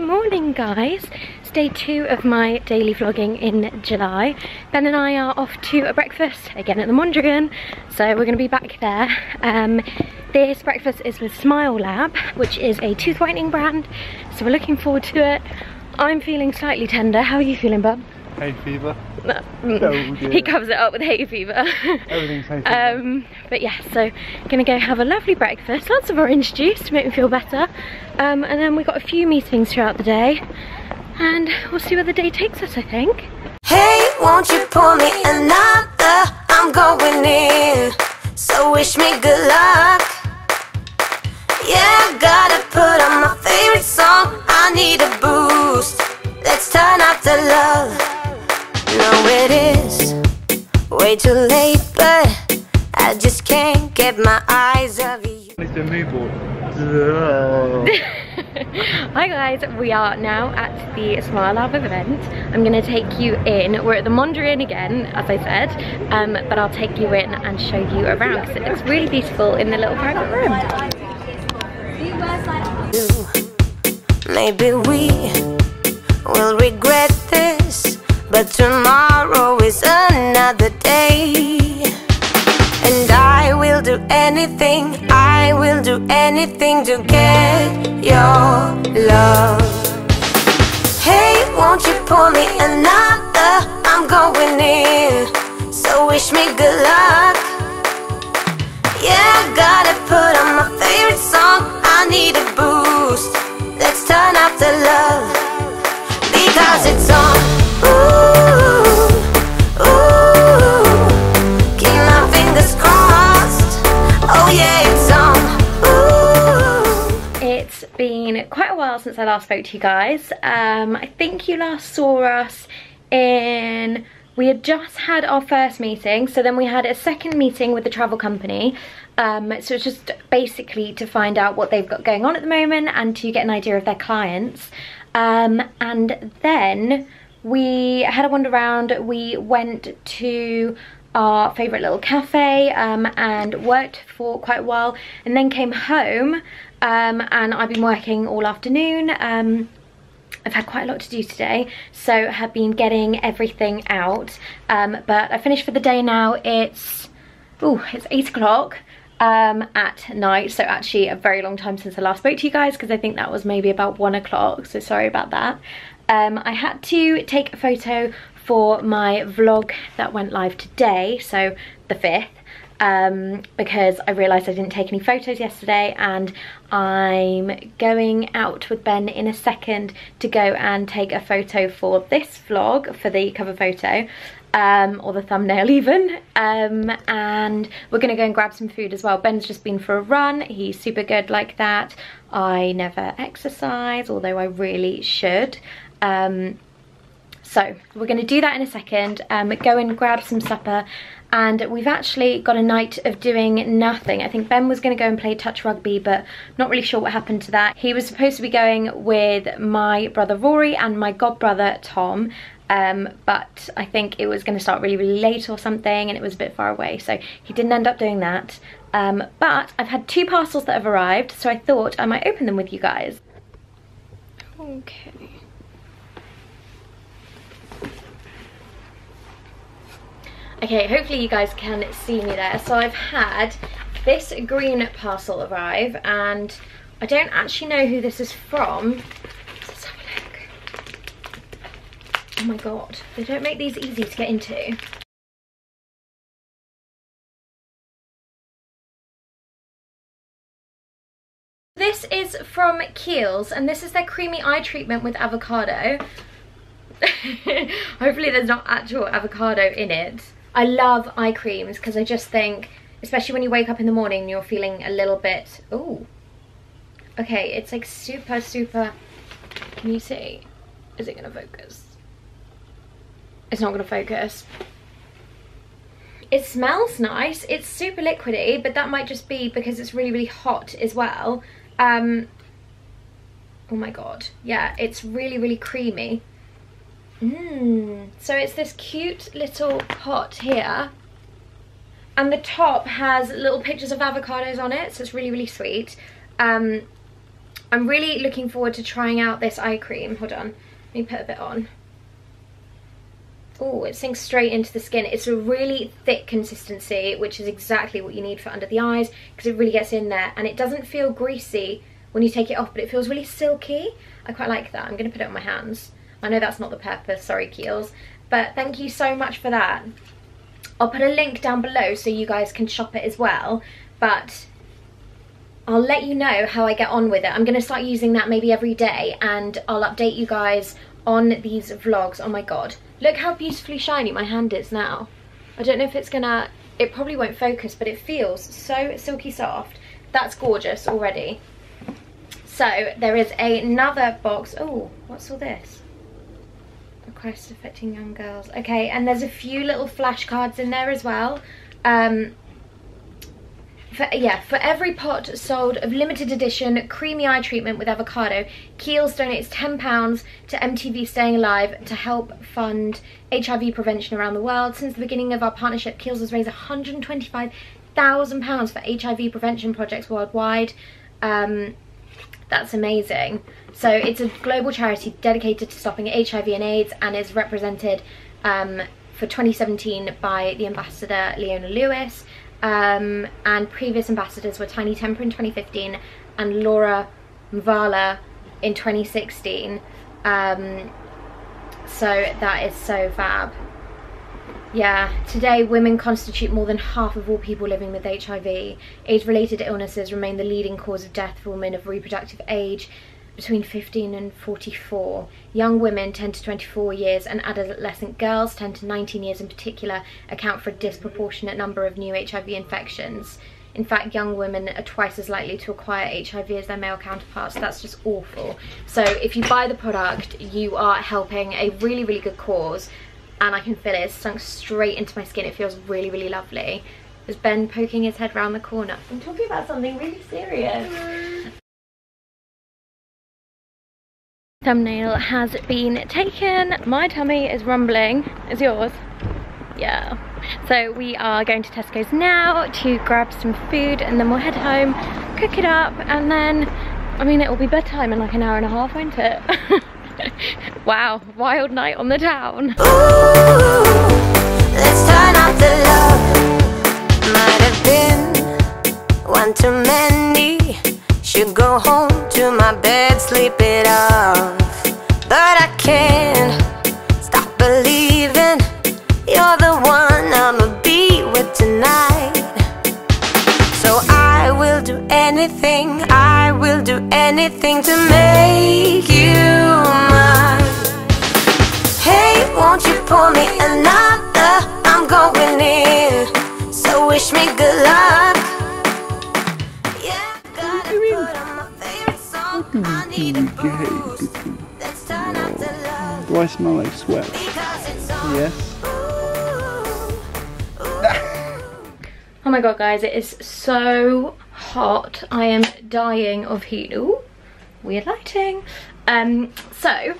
morning guys. It's day two of my daily vlogging in July. Ben and I are off to a breakfast, again at the Mondrian, so we're going to be back there. Um, this breakfast is with Smile Lab, which is a tooth whitening brand, so we're looking forward to it. I'm feeling slightly tender. How are you feeling, bub? Hay fever. Oh, he covers it up with hay fever. Everything's hay fever. Um, but yeah, so gonna go have a lovely breakfast, lots of orange juice to make me feel better. Um, and then we've got a few meetings throughout the day. And we'll see where the day takes us, I think. Hey, won't you pour me another? I'm going in. So wish me good luck. Yeah, gotta put on my favorite song. I need a boost. Let's turn up the love. No, it is way too late, but I just can't get my eyes off you. It's a. Hi guys, we are now at the Smile Lab event. I'm gonna take you in. We're at the Mondrian again, as I said, um, but I'll take you in and show you around because it looks really beautiful in the little private room. Maybe we will regret this, but tomorrow is another day. And I will do anything, I will do anything to get your love. Hey, won't you pour me another? I'm going in, so wish me good luck. Yeah, gotta put on my favorite song. I need a boost. Let's turn up the love because it's on. Since I last spoke to you guys. Um, I think you last saw us in we had just had our first meeting so then we had a second meeting with the travel company. Um, so it's just basically to find out what they've got going on at the moment and to get an idea of their clients. Um, and then we had a wander around. We went to our favourite little cafe um, and worked for quite a while and then came home um, and I've been working all afternoon um, I've had quite a lot to do today, so have been getting everything out. Um, but I finished for the day now. It's, oh, it's eight o'clock um, at night. So actually a very long time since I last spoke to you guys because I think that was maybe about one o'clock. So sorry about that. Um, I had to take a photo for my vlog that went live today, so the 5th um, because I realised I didn't take any photos yesterday and I'm going out with Ben in a second to go and take a photo for this vlog, for the cover photo. Um, or the thumbnail even. Um, and we're gonna go and grab some food as well. Ben's just been for a run. He's super good like that. I never exercise although I really should. Um, so we're going to do that in a second, um, go and grab some supper and we've actually got a night of doing nothing. I think Ben was going to go and play touch rugby but not really sure what happened to that. He was supposed to be going with my brother Rory and my godbrother Tom um, but I think it was going to start really really late or something and it was a bit far away so he didn't end up doing that. Um, but I've had two parcels that have arrived so I thought I might open them with you guys. Okay. Okay, hopefully you guys can see me there. So I've had this green parcel arrive and I don't actually know who this is from. Let's have a look. Oh my god, they don't make these easy to get into. This is from Kiehl's and this is their creamy eye treatment with avocado. Hopefully there's not actual avocado in it. I love eye creams because I just think, especially when you wake up in the morning and you're feeling a little bit, oh, okay, it's like super, super, can you see? Is it gonna focus? It's not gonna focus. It smells nice, it's super liquidy, but that might just be because it's really, really hot as well. Um, oh my god, yeah, it's really, really creamy. Mmm. So it's this cute little pot here. And the top has little pictures of avocados on it, so it's really, really sweet. Um, I'm really looking forward to trying out this eye cream. Hold on, let me put a bit on. Oh, it sinks straight into the skin. It's a really thick consistency, which is exactly what you need for under the eyes because it really gets in there and it doesn't feel greasy when you take it off, but it feels really silky. I quite like that. I'm going to put it on my hands. I know that's not the purpose, sorry Kiehl's, but thank you so much for that. I'll put a link down below so you guys can shop it as well, but I'll let you know how I get on with it. I'm going to start using that maybe every day and I'll update you guys on these vlogs. Oh my god. Look how beautifully shiny my hand is now. I don't know if it's gonna, it probably won't focus, but it feels so silky soft. That's gorgeous already. So there is another box. Oh, what's all this? Requests affecting young girls. Okay, and there's a few little flashcards in there as well. Um, for, yeah, for every pot sold of limited edition creamy eye treatment with avocado, Kiehl's donates £10 to MTV Staying Alive to help fund HIV prevention around the world. Since the beginning of our partnership, Kiehl's has raised £125,000 for HIV prevention projects worldwide. Um, that's amazing. So it's a global charity dedicated to stopping HIV and AIDS and is represented um, for 2017 by the ambassador Leona Lewis um, and previous ambassadors were Tinie Tempah in 2015 and Laura Mvula in 2016. Um, so that is so fab. Yeah, today women constitute more than half of all people living with HIV. AIDS-related illnesses remain the leading cause of death for women of reproductive age between 15 and 44. Young women 10 to 24 years and adolescent girls 10 to 19 years in particular account for a disproportionate number of new HIV infections. In fact, young women are twice as likely to acquire HIV as their male counterparts. That's just awful. So if you buy the product, you are helping a really, really good cause. And I can feel it. It's sunk straight into my skin. It feels really, really lovely. There's Ben poking his head around the corner. I'm talking about something really serious. thumbnail has been taken. My tummy is rumbling. Is yours? Yeah. So we are going to Tesco's now to grab some food and then we'll head home, cook it up and then, I mean it will be bedtime in like an hour and a half, won't it? wow, wild night on the town. Ooh. Should go home to my bed, sleep it off. But I can't stop believing you're the one I'ma be with tonight. So I will do anything, I will do anything to make good luck. Yeah, gotta put on my favorite song. I need a boost. Let's turn up the love Do I smell like sweat? because it's on. Yes. Oh my god guys, it is so hot. I am dying of heat. Ooh, weird lighting. Um, so,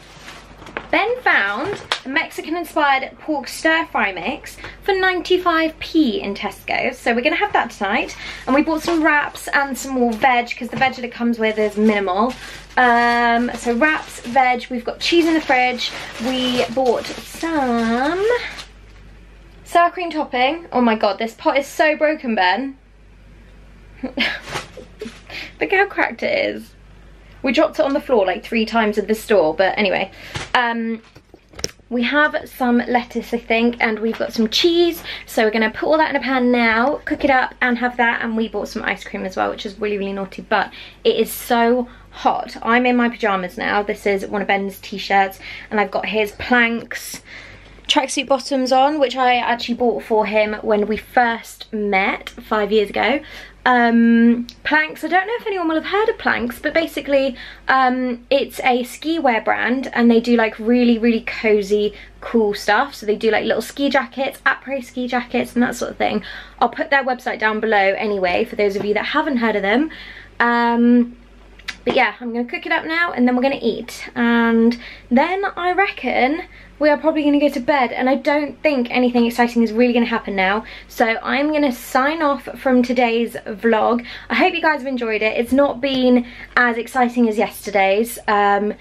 Ben found a Mexican inspired pork stir fry mix for 95p in Tesco. So we're gonna have that tonight. And we bought some wraps and some more veg because the veg that it comes with is minimal. Um, so wraps, veg, we've got cheese in the fridge. We bought some sour cream topping. Oh my god, this pot is so broken, Ben. Look how cracked it is. We dropped it on the floor like three times in the store, but anyway. Um, we have some lettuce, I think, and we've got some cheese. So we're gonna put all that in a pan now, cook it up and have that. And we bought some ice cream as well, which is really, really naughty, but it is so hot. I'm in my pajamas now. This is one of Ben's t-shirts and I've got his planks tracksuit bottoms on, which I actually bought for him when we first met five years ago. Um, Planks, I don't know if anyone will have heard of Planks, but basically um, it's a ski wear brand and they do like really, really cozy, cool stuff. So they do like little ski jackets, après ski jackets and that sort of thing. I'll put their website down below anyway for those of you that haven't heard of them. Um, But yeah, I'm gonna cook it up now and then we're gonna eat. And then I reckon we are probably going to go to bed and I don't think anything exciting is really going to happen now. So I'm going to sign off from today's vlog. I hope you guys have enjoyed it. It's not been as exciting as yesterday's. Um,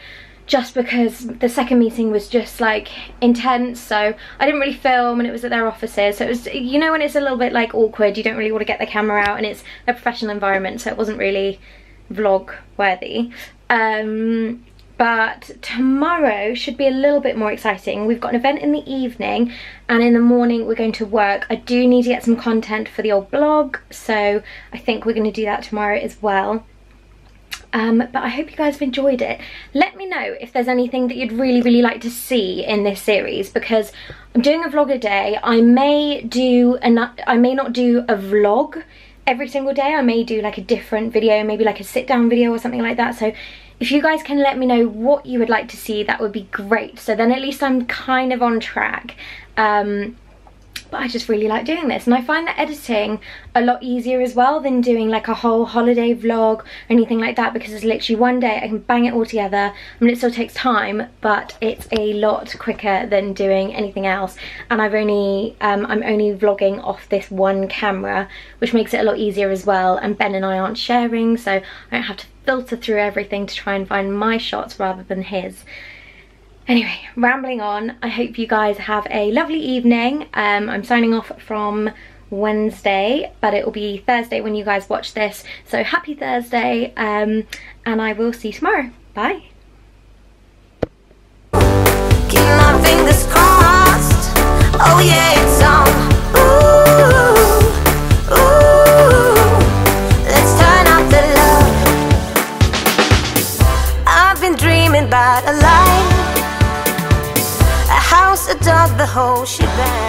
just because the second meeting was just like intense so I didn't really film and it was at their offices so it was you know when it's a little bit like awkward you don't really want to get the camera out and it's a professional environment so it wasn't really vlog worthy um, but tomorrow should be a little bit more exciting. We've got an event in the evening and in the morning we're going to work. I do need to get some content for the old blog, so I think we're going to do that tomorrow as well. Um, but I hope you guys have enjoyed it. Let me know if there's anything that you'd really, really like to see in this series because I'm doing a vlog a day. I may do, an, I may not do a vlog every single day. I may do like a different video, maybe like a sit down video or something like that. So if you guys can let me know what you would like to see, that would be great. So then at least I'm kind of on track. Um, but I just really like doing this. And I find that editing a lot easier as well than doing like a whole holiday vlog or anything like that because it's literally one day I can bang it all together I mean it still takes time but it's a lot quicker than doing anything else. And I've only um, I'm only vlogging off this one camera which makes it a lot easier as well. And Ben and I aren't sharing so I don't have to filter through everything to try and find my shots rather than his. Anyway, rambling on. I hope you guys have a lovely evening. Um, I'm signing off from Wednesday, but it will be Thursday when you guys watch this. So happy Thursday, um, and I will see you tomorrow. Bye. Oh yeah. the whole shebang.